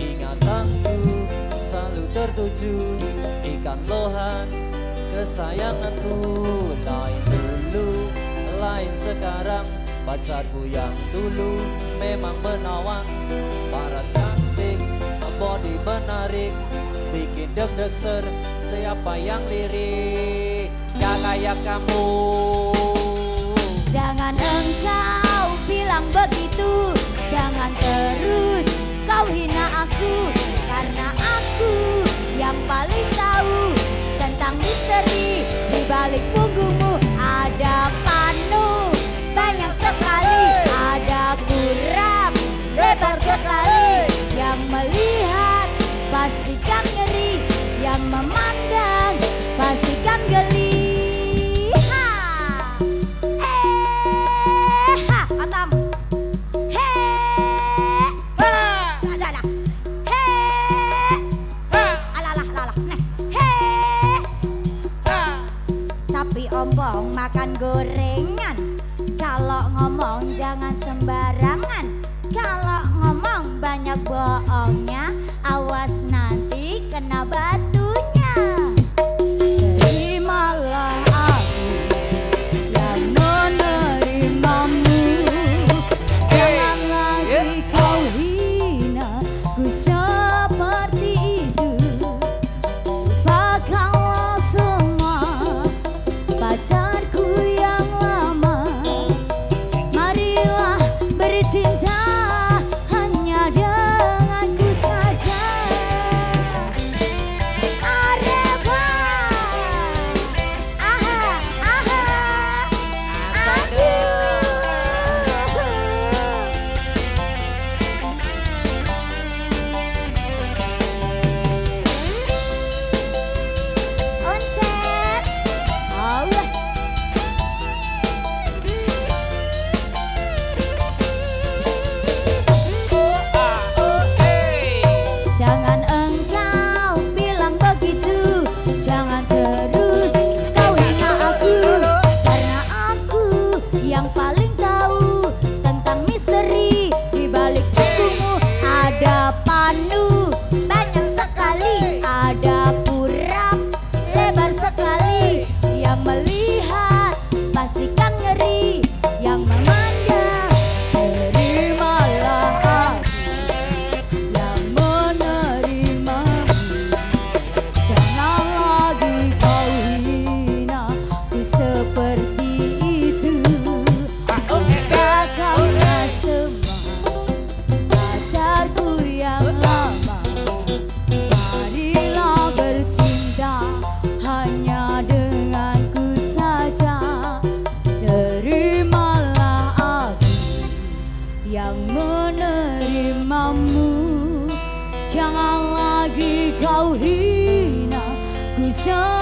Ingatanku selalu tertuju. Ikan lohan kesayanganku Lain dulu, lain sekarang. Pacarku yang dulu memang menawan. Paras cantik, body menarik. Bikin deg-deg ser, siapa yang lirik? Gak kayak kamu. balik punggungmu. Ada panu banyak sekali. Ada buram lebar sekali. Yang melihat pastikan ngeri yang memandang Tapi ombong makan gorengan. Kalau ngomong jangan sembarangan. Kalau ngomong banyak bohong. yes. 想